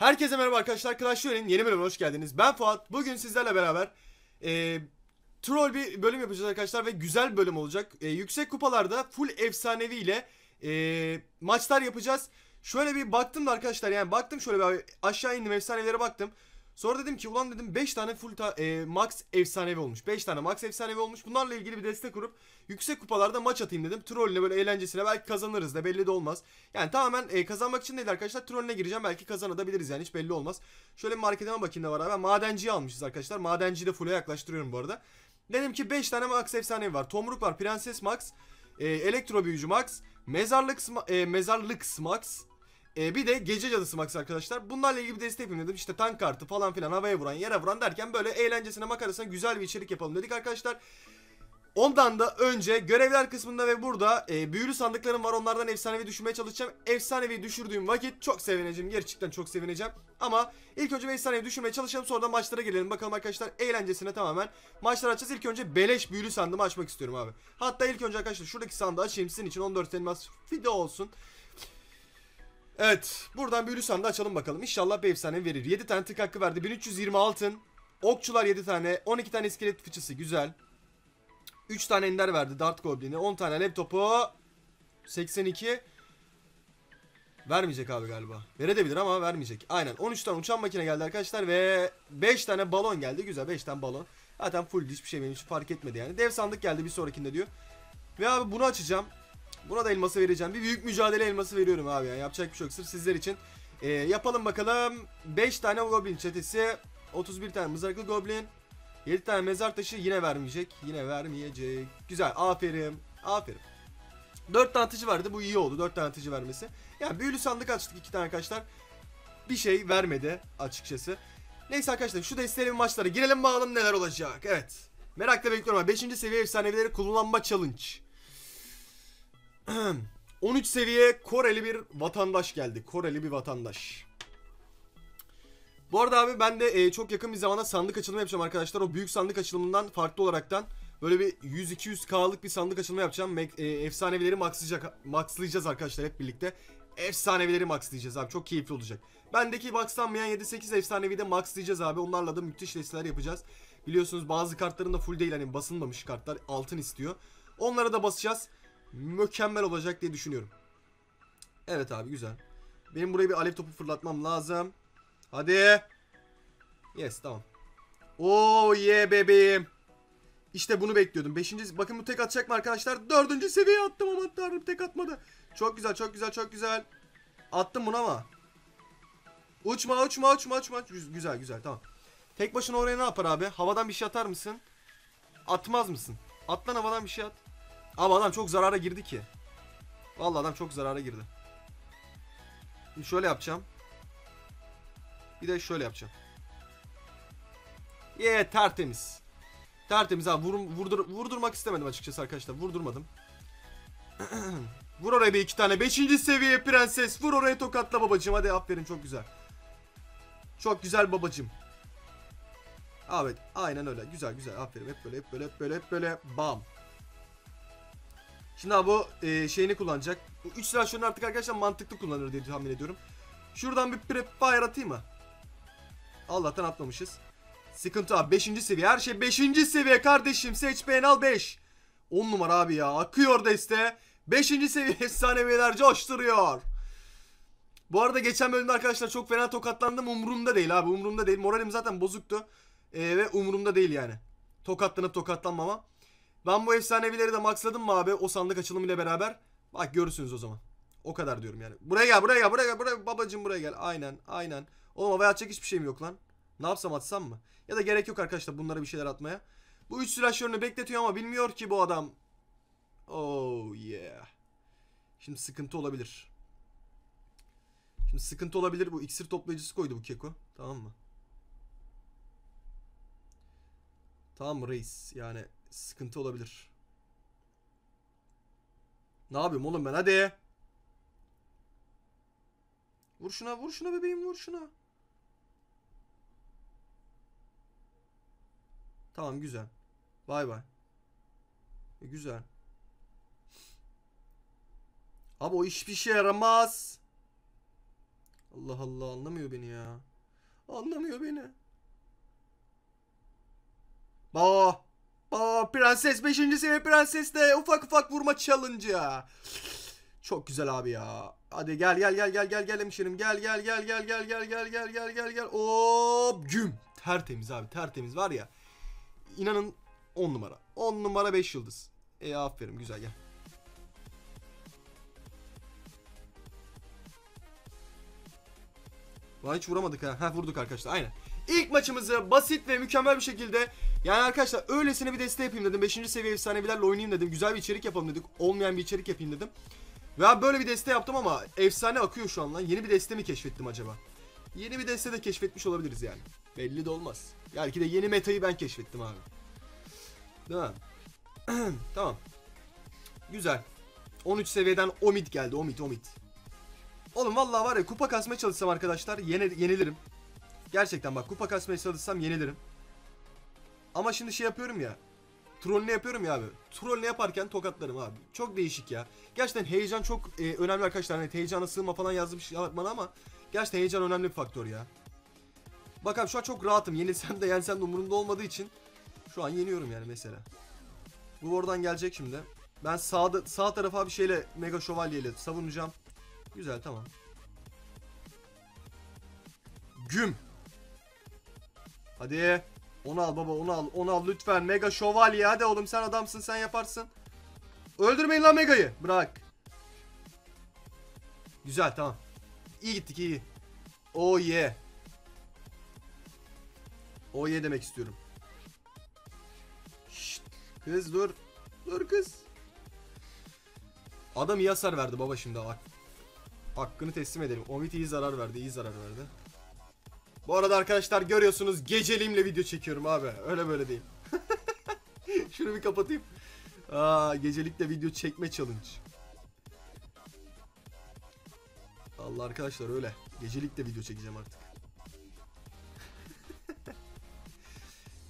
Herkese merhaba arkadaşlar. Clash Royale'in yeni bölümüne hoş geldiniz. Ben Fuat. Bugün sizlerle beraber e, troll bir bölüm yapacağız arkadaşlar ve güzel bir bölüm olacak. E, yüksek kupalarda full efsanevi ile e, maçlar yapacağız. Şöyle bir baktım da arkadaşlar yani baktım şöyle bir aşağı indim efsanelere baktım. Sonra dedim ki ulan dedim 5 tane full ta, e, max efsanevi olmuş. 5 tane max efsanevi olmuş. Bunlarla ilgili bir destek kurup yüksek kupalarda maç atayım dedim. Troll'le böyle eğlencesine belki kazanırız da belli de olmaz. Yani tamamen e, kazanmak için değil arkadaşlar. Troll'e gireceğim belki kazanabiliriz yani hiç belli olmaz. Şöyle bir marketime bakayım ne var abi. Madenciyi almışız arkadaşlar. Madenciyi de full'e yaklaştırıyorum bu arada. Dedim ki 5 tane max efsanevi var. Tomruk var, Prenses Max, e, Elektro Büyücü Max, Mezarlık, e, Mezarlık Max, ee, bir de gece cadısı Max arkadaşlar. Bunlarla ilgili bir destek dedim. İşte tank kartı falan filan havaya vuran yere vuran derken böyle eğlencesine makarasına güzel bir içerik yapalım dedik arkadaşlar. Ondan da önce görevler kısmında ve burada e, büyülü sandıklarım var. Onlardan efsanevi düşürmeye çalışacağım. Efsanevi düşürdüğüm vakit çok sevineceğim. Gerçekten çok sevineceğim. Ama ilk önce efsanevi düşürmeye çalışalım. Sonra da maçlara gelelim. Bakalım arkadaşlar eğlencesine tamamen maçlar açacağız. İlk önce beleş büyülü sandığımı açmak istiyorum abi. Hatta ilk önce arkadaşlar şuradaki sandığı açayım. Sizin için 14 elmas video olsun. Evet. Buradan büyülü sandığı açalım bakalım. İnşallah bir efsane verir. 7 tane tık hakkı verdi. 1320 altın. Okçular 7 tane. 12 tane iskelet fıçısı. Güzel. 3 tane ender verdi. Dart Goblin'i. 10 tane laptopu. 82. Vermeyecek abi galiba. Verebilir ama vermeyecek. Aynen. 13 tane uçan makine geldi arkadaşlar. Ve 5 tane balon geldi. Güzel. 5 tane balon. Zaten full hiçbir şey benim için fark etmedi yani. Dev sandık geldi bir sonrakinde diyor. Ve abi bunu açacağım. Buna da elması vereceğim. Bir büyük mücadele elması veriyorum abi yani. Yapacak bir şey yok. Sırf sizler için. Ee, yapalım bakalım. 5 tane goblin çetesi. 31 tane mızraklı goblin. 7 tane mezar taşı yine vermeyecek. Yine vermeyecek. Güzel. Aferin. Aferin. 4 tane atıcı vardı. Bu iyi oldu. 4 tane atıcı vermesi. Yani büyülü sandık açtık 2 tane arkadaşlar. Bir şey vermedi açıkçası. Neyse arkadaşlar şu desteğiyle maçlara girelim bakalım neler olacak. Evet. Merakla bekliyorum. 5. seviye efsanevileri kullanma challenge. 13 seviye Koreli bir vatandaş geldi. Koreli bir vatandaş. Bu arada abi ben de e, çok yakın bir zamanda sandık açılımı yapacağım arkadaşlar. O büyük sandık açılımından farklı olaraktan böyle bir 100-200k'lık bir sandık açılımı yapacağım. E, efsanevileri maxlayacağız arkadaşlar hep birlikte. Efsanevileri maxlayacağız abi. Çok keyifli olacak. Bendeki maxlanmayan 7-8 efsanevi de maxlayacağız abi. Onlarla da müthiş desteler yapacağız. Biliyorsunuz bazı kartların da full değil hani basılmamış kartlar altın istiyor. Onlara da basacağız mükemmel olacak diye düşünüyorum. Evet abi güzel. Benim buraya bir alev topu fırlatmam lazım. Hadi. Yes tamam. Oo yeah bebeğim. İşte bunu bekliyordum. Beşinci, bakın bu tek atacak mı arkadaşlar? Dördüncü seviyeye attım ama tanrım tek atmadı. Çok güzel çok güzel çok güzel. Attım bunu ama. Uçma uçma uçma uçma. Güzel güzel tamam. Tek başına oraya ne yapar abi? Havadan bir şey atar mısın? Atmaz mısın? Atlan havadan bir şey at. Ama adam çok zarara girdi ki. Vallahi adam çok zarara girdi. Şimdi şöyle yapacağım. Bir de şöyle yapacağım. Ye yeah, tertemiz. Tertemiz abi Vur, vurdur, vurdurmak istemedim açıkçası arkadaşlar. Vurdurmadım. Vur oraya bir iki tane. Beşinci seviye prenses. Vur oraya tokatla babacım. Hadi aferin çok güzel. Çok güzel babacım. Evet aynen öyle. Güzel güzel aferin. Hep böyle hep böyle hep böyle hep böyle. Bam. Şimdi abi bu e, şeyini kullanacak. Bu 3 silahşörünü artık arkadaşlar mantıklı kullanır diye tahmin ediyorum. Şuradan bir prep fire atayım mı? Allah'tan atmamışız. Sıkıntı abi 5. seviye. Her şey 5. seviye kardeşim. Seç beğen al 5. 10 numara abi ya. Akıyor deste. 5. seviye efsaneviler coşturuyor. Bu arada geçen bölümde arkadaşlar çok fena tokatlandım. Umurumda değil abi. Umurumda değil. Moralim zaten bozuktu. Ee, ve umurumda değil yani. Tokatlanıp tokatlanmama. Ben bu efsanevileri de maxladım mı abi o sandık açılımı ile beraber? Bak görürsünüz o zaman. O kadar diyorum yani. Buraya gel buraya gel buraya gel buraya babacım buraya gel. Aynen aynen. Oğlum havaya atacak hiçbir şeyim yok lan. Ne yapsam atsam mı? Ya da gerek yok arkadaşlar bunlara bir şeyler atmaya. Bu 3 silahşörünü bekletiyor ama bilmiyor ki bu adam. Oh yeah. Şimdi sıkıntı olabilir. Şimdi sıkıntı olabilir. Bu iksir toplayıcısı koydu bu keko. Tamam mı? Tamam reis? Yani sıkıntı olabilir. Ne yapıyorum oğlum ben hadi. Vur şuna vur şuna bebeğim vur şuna. Tamam güzel. Bay bay. E, güzel. Abi o hiçbir şey yaramaz. Allah Allah anlamıyor beni ya. Anlamıyor beni. Ba. Ba prenses 5. seviye prenses de ufak ufak vurma challenge'ı. Çok güzel abi ya. Hadi gel gel gel gel gel gel hemşerim. Gel gel gel gel gel gel gel gel gel gel gel. Hop güm. Tertemiz abi tertemiz var ya. İnanın 10 numara. 10 numara 5 yıldız. E aferin güzel gel. Lan hiç vuramadık ha. Ha vurduk arkadaşlar aynen. İlk maçımızı basit ve mükemmel bir şekilde yani arkadaşlar öylesine bir deste yapayım dedim. 5. seviye efsanevilerle oynayayım dedim. Güzel bir içerik yapalım dedik. Olmayan bir içerik yapayım dedim. Ve böyle bir deste yaptım ama efsane akıyor şu an lan. Yeni bir deste mi keşfettim acaba? Yeni bir deste de keşfetmiş olabiliriz yani. Belli de olmaz. Belki de yeni metayı ben keşfettim abi. Değil mi? tamam. Güzel. 13 seviyeden Omid geldi. Omid, Omid. Oğlum vallahi var ya kupa kasmaya çalışsam arkadaşlar yenilirim. Gerçekten bak kupa kasmaya çalışsam yenilirim. Ama şimdi şey yapıyorum ya. Troll ne yapıyorum ya abi. Troll ne yaparken tokatlarım abi. Çok değişik ya. Gerçekten heyecan çok e, önemli arkadaşlar. Hani heyecana sığma falan yazmış bana ama gerçekten heyecan önemli bir faktör ya. Bakalım şu an çok rahatım. Yenilsem de yensem de umurumda olmadığı için şu an yeniyorum yani mesela. Bu oradan gelecek şimdi. Ben sağda sağ tarafa bir şeyle mega şövalyeyle savunacağım. Güzel tamam. Güm. Hadi. Onu al baba onu al. Onu al lütfen. Mega şövalye hadi oğlum sen adamsın sen yaparsın. Öldürmeyin lan Mega'yı. Bırak. Güzel tamam. İyi gittik iyi. Oh yeah. Oh yeah demek istiyorum. Şşt. Kız dur. Dur kız. Adam iyi hasar verdi baba şimdi bak. Hakkını teslim edelim. Omid iyi zarar verdi, iyi zarar verdi. Bu arada arkadaşlar görüyorsunuz geceliğimle video çekiyorum abi. Öyle böyle değil. Şunu bir kapatayım. Aa, gecelikle video çekme challenge. Allah arkadaşlar öyle. Gecelikle video çekeceğim artık.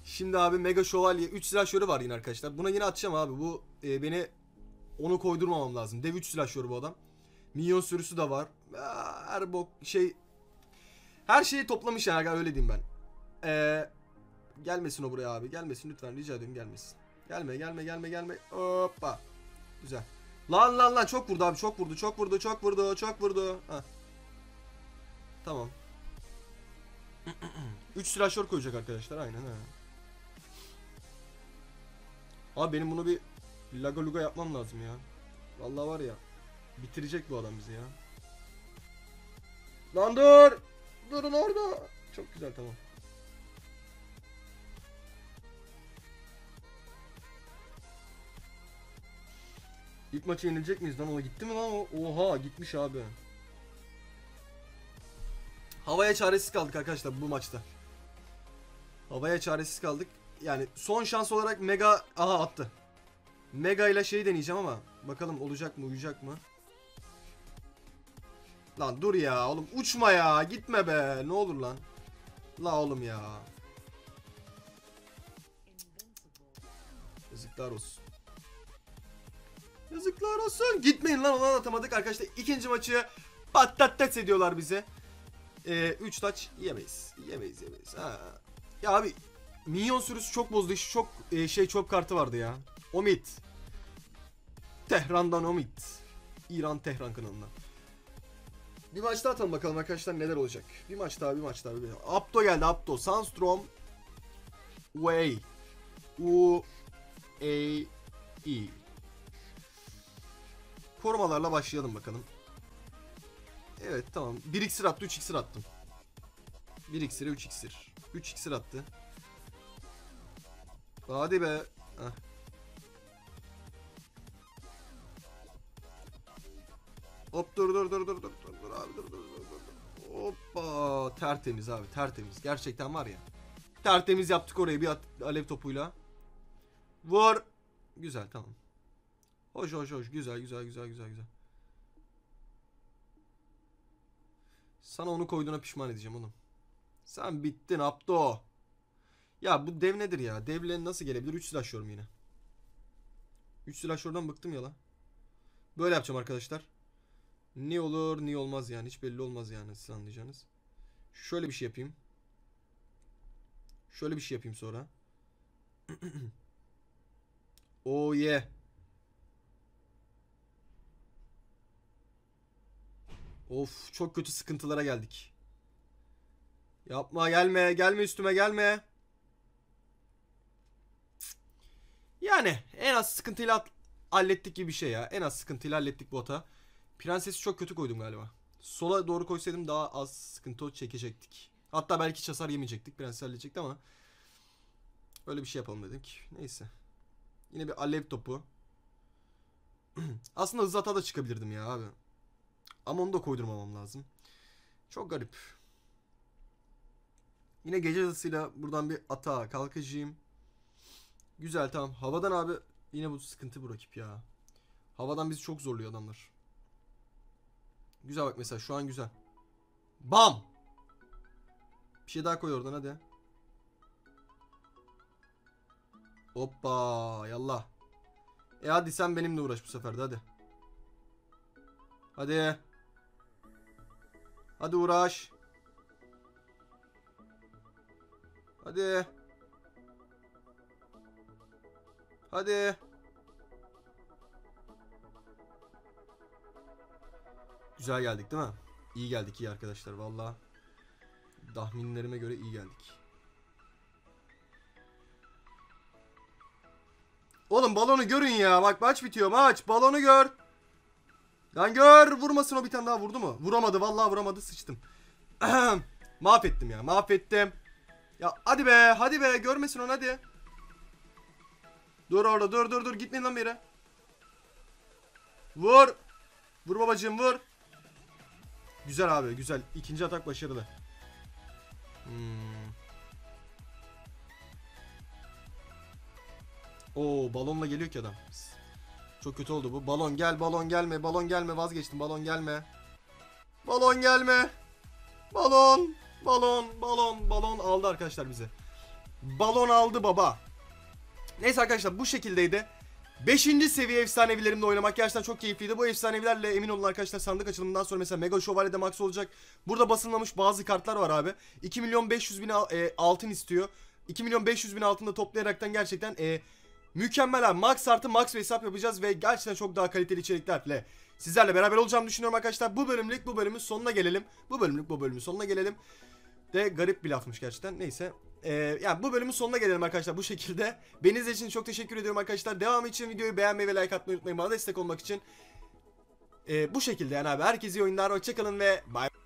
Şimdi abi Mega Şövalye 3 silahşörü var yine arkadaşlar. Buna yine atacağım abi. Bu e, beni onu koydurmamam lazım. Dev 3 silahşörü bu adam. Minyon sürüsü de var. Aa, Her bok şey her şeyi toplamış yani öyle diyeyim ben. Ee, gelmesin o buraya abi. Gelmesin lütfen rica ediyorum gelmesin. Gelme gelme gelme gelme. Hoppa. Güzel. Lan lan lan çok vurdu abi çok vurdu çok vurdu çok vurdu çok vurdu. Ha. Tamam. 3 silahşör koyacak arkadaşlar aynen ha. Abi benim bunu bir laga luga yapmam lazım ya. Vallahi var ya. Bitirecek bu adam bizi ya. Lan dur. Durun orada. Çok güzel tamam. İlk maçı yenilecek miyiz lan? O gitti mi lan? Oha gitmiş abi. Havaya çaresiz kaldık arkadaşlar bu maçta. Havaya çaresiz kaldık. Yani son şans olarak Mega aha attı. Mega ile şey deneyeceğim ama bakalım olacak mı uyacak mı? Lan dur ya oğlum uçma ya gitme be ne olur lan. La oğlum ya. Yazıklar olsun. Yazıklar olsun. Gitmeyin lan ona atamadık arkadaşlar. İkinci maçı patates ediyorlar bize. 3 ee, üç taç yemeyiz. Yemeyiz yemeyiz. Ha. Ya abi minyon sürüsü çok bozdu. işi. Çok e, şey çok kartı vardı ya. Omid. Tehran'dan Omid. İran Tehran kanalına. Bir maç daha atalım bakalım arkadaşlar neler olacak. Bir maç daha bir maç daha. Bir... Apto geldi Apto. Sunstrom. Way. U. A. E. Korumalarla başlayalım bakalım. Evet tamam. 1 iksir attı 3 iksir attım. 1 iksire 3 iksir. 3 iksir attı. Hadi be. Heh. Hop dur dur dur dur dur dur dur abi dur dur dur dur. Hoppa tertemiz abi tertemiz. Gerçekten var ya. Tertemiz yaptık orayı bir alev topuyla. Vur. Güzel tamam. Hoş hoş hoş güzel güzel güzel güzel güzel. Sana onu koyduğuna pişman edeceğim oğlum. Sen bittin Abdo. Ya bu dev nedir ya? Devle nasıl gelebilir? 3 silahşör yine? 3 silahşörden bıktım ya lan. Böyle yapacağım arkadaşlar. Ne olur ne olmaz yani. Hiç belli olmaz yani siz anlayacağınız. Şöyle bir şey yapayım. Şöyle bir şey yapayım sonra. oh yeah. Of çok kötü sıkıntılara geldik. Yapma gelme gelme üstüme gelme. Yani en az sıkıntıyla hallettik gibi bir şey ya. En az sıkıntıyla hallettik bota. Prensesi çok kötü koydum galiba. Sola doğru koysaydım daha az sıkıntı çekecektik. Hatta belki hiç hasar yemeyecektik. Prenses halledecekti ama. Öyle bir şey yapalım dedik. Neyse. Yine bir alev topu. Aslında hızlı hata da çıkabilirdim ya abi. Ama onu da koydurmamam lazım. Çok garip. Yine gece hızıyla buradan bir atağa kalkacağım. Güzel tamam. Havadan abi yine bu sıkıntı bu rakip ya. Havadan bizi çok zorluyor adamlar. Güzel bak mesela şu an güzel. Bam! Bir şey daha koy oradan hadi. Hoppa yallah. E hadi sen benimle uğraş bu sefer de hadi. Hadi. Hadi uğraş. Hadi. Hadi. Güzel geldik değil mi? İyi geldik iyi arkadaşlar valla. Tahminlerime göre iyi geldik. Oğlum balonu görün ya. Bak maç bitiyor maç. Balonu gör. Lan gör. Vurmasın o bir tane daha vurdu mu? Vuramadı vallahi vuramadı sıçtım. mahvettim ya mahvettim. Ya hadi be hadi be görmesin onu hadi. Dur orada dur dur dur gitmeyin lan bir yere. Vur. Vur babacığım vur. Güzel abi güzel. İkinci atak başarılı. Hmm. Oo balonla geliyor ki adam. Çok kötü oldu bu. Balon gel balon gelme balon gelme vazgeçtim balon gelme. Balon gelme. Balon balon balon balon aldı arkadaşlar bize. Balon aldı baba. Neyse arkadaşlar bu şekildeydi. 5. seviye efsanevilerimle oynamak gerçekten çok keyifliydi. Bu efsanevilerle emin olun arkadaşlar sandık açılımından sonra mesela Mega Şövalye'de max olacak. Burada basılmamış bazı kartlar var abi. 2 milyon 500 bin e, altın istiyor. 2 milyon 500 bin altın da toplayaraktan gerçekten e, mükemmel abi. Max artı max bir hesap yapacağız ve gerçekten çok daha kaliteli içeriklerle sizlerle beraber olacağımı düşünüyorum arkadaşlar. Bu bölümlük bu bölümün sonuna gelelim. Bu bölümlük bu bölümün sonuna gelelim. De garip bir lafmış gerçekten. Neyse. Ee, yani bu bölümün sonuna gelelim arkadaşlar bu şekilde. Beni izlediğiniz için çok teşekkür ediyorum arkadaşlar. Devamı için videoyu beğenmeyi ve like atmayı unutmayın. Bana destek olmak için. Ee, bu şekilde yani abi. Herkese iyi oyunlar. Hoşçakalın ve bye.